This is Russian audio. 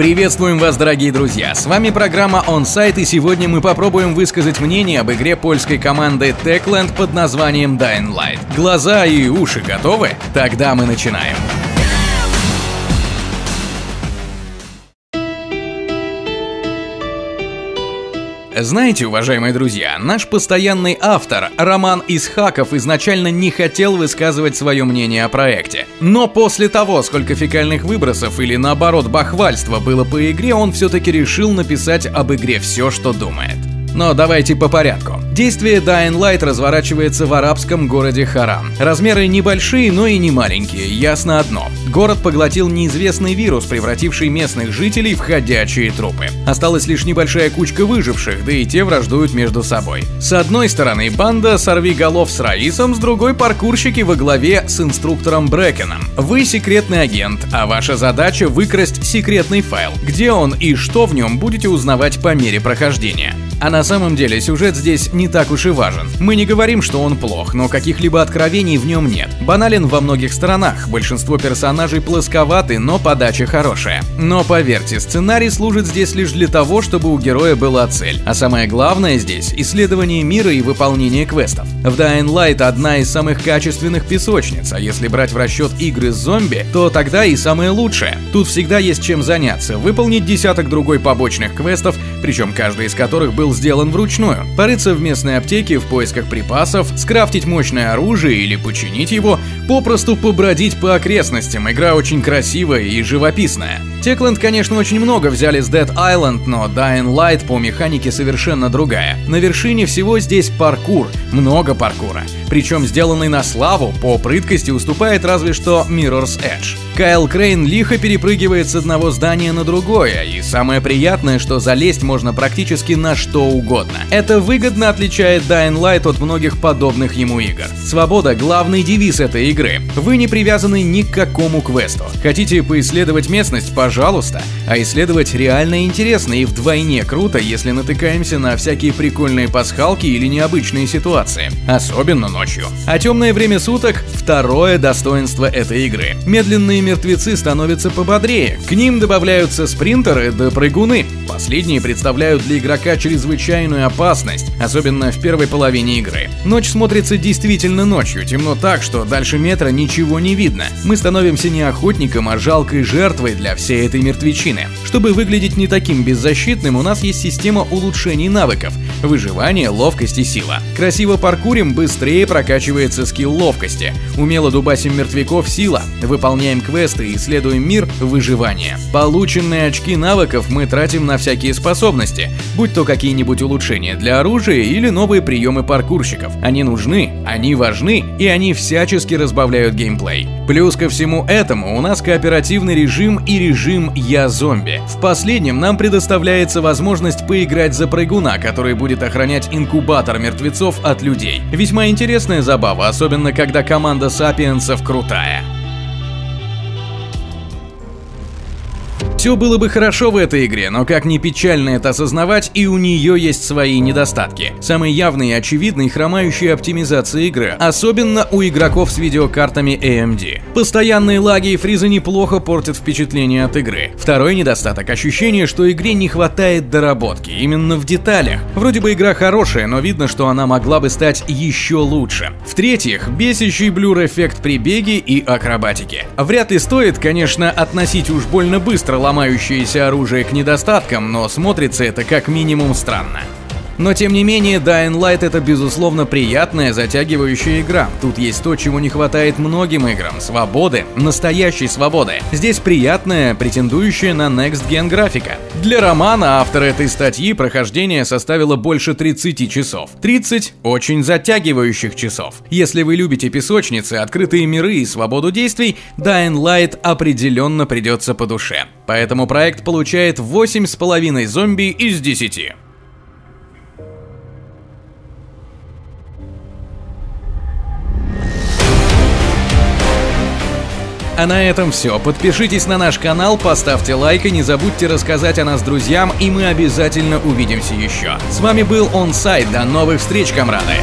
Приветствуем вас, дорогие друзья! С вами программа OnSite, и сегодня мы попробуем высказать мнение об игре польской команды Techland под названием Dying Light. Глаза и уши готовы? Тогда мы начинаем. Знаете, уважаемые друзья, наш постоянный автор, Роман Исхаков, изначально не хотел высказывать свое мнение о проекте. Но после того, сколько фекальных выбросов или наоборот бахвальства было по игре, он все-таки решил написать об игре все, что думает. Но давайте по порядку. Действие Dying Light разворачивается в арабском городе Харам. Размеры небольшие, но и не маленькие, ясно одно. Город поглотил неизвестный вирус, превративший местных жителей в ходячие трупы. Осталась лишь небольшая кучка выживших, да и те враждуют между собой. С одной стороны банда сорви голов с Раисом, с другой паркурщики во главе с инструктором Брекеном. Вы секретный агент, а ваша задача выкрасть секретный файл. Где он и что в нем будете узнавать по мере прохождения. А на самом деле сюжет здесь не так уж и важен. Мы не говорим, что он плох, но каких-либо откровений в нем нет. Банален во многих сторонах, большинство персонажей плосковаты, но подача хорошая. Но поверьте, сценарий служит здесь лишь для того, чтобы у героя была цель. А самое главное здесь – исследование мира и выполнение квестов. В Dying Light одна из самых качественных песочниц, а если брать в расчет игры с зомби, то тогда и самое лучшее. Тут всегда есть чем заняться, выполнить десяток другой побочных квестов, причем каждый из которых был сделан вручную. Порыться в местной аптеке в поисках припасов, скрафтить мощное оружие или починить его, попросту побродить по окрестностям. Игра очень красивая и живописная. Techland, конечно, очень много взяли с Dead Island, но Dying Light по механике совершенно другая. На вершине всего здесь паркур, много паркура. Причем сделанный на славу, по прыткости уступает разве что Mirror's Edge. Кайл Крейн лихо перепрыгивает с одного здания на другое, и самое приятное, что залезть можно практически на что угодно. Это выгодно отличает Dying Light от многих подобных ему игр. Свобода – главный девиз этой игры. Вы не привязаны ни к какому квесту. Хотите поисследовать местность, пожалуйста. А исследовать реально интересно и вдвойне круто, если натыкаемся на всякие прикольные пасхалки или необычные ситуации. Особенно ночью. А темное время суток – второе достоинство этой игры. Медленные мертвецы становятся пободрее. К ним добавляются спринтеры да прыгуны. Последние представляют для игрока чрезвычайную опасность, особенно в первой половине игры. Ночь смотрится действительно ночью, темно так, что дальше метра ничего не видно. Мы становимся не охотником, а жалкой жертвой для всей этой мертвечины. Чтобы выглядеть не таким беззащитным, у нас есть система улучшений навыков – выживание, ловкость и сила. Красиво паркурим, быстрее прокачивается скилл ловкости. Умело дубасим мертвяков – сила. Выполняем квесты и исследуем мир – выживание. Полученные очки навыков мы тратим на всякие способности, будь то какие-нибудь улучшения для оружия или новые приемы паркурщиков. Они нужны, они важны и они всячески разбавляют геймплей. Плюс ко всему этому у нас кооперативный режим и режим «Я зомби». В последнем нам предоставляется возможность поиграть за прыгуна, который будет охранять инкубатор мертвецов от людей. Весьма интересная забава, особенно когда команда сапиенсов крутая. Все было бы хорошо в этой игре, но как ни печально это осознавать, и у нее есть свои недостатки. Самый явный и очевидный хромающая оптимизация игры, особенно у игроков с видеокартами AMD. Постоянные лаги и фризы неплохо портят впечатление от игры. Второй недостаток – ощущение, что игре не хватает доработки, именно в деталях. Вроде бы игра хорошая, но видно, что она могла бы стать еще лучше. В-третьих, бесящий блюр-эффект при беге и акробатике. Вряд ли стоит, конечно, относить уж больно быстро ломающееся оружие к недостаткам, но смотрится это как минимум странно. Но тем не менее, Dying Light это безусловно приятная, затягивающая игра. Тут есть то, чего не хватает многим играм – свободы, настоящей свободы. Здесь приятная, претендующая на Next Gen графика. Для романа автора этой статьи прохождение составило больше 30 часов. 30 очень затягивающих часов. Если вы любите песочницы, открытые миры и свободу действий, Dying Light определенно придется по душе. Поэтому проект получает 8,5 зомби из 10. А на этом все. Подпишитесь на наш канал, поставьте лайк и не забудьте рассказать о нас друзьям, и мы обязательно увидимся еще. С вами был OnSite. До новых встреч, комрады!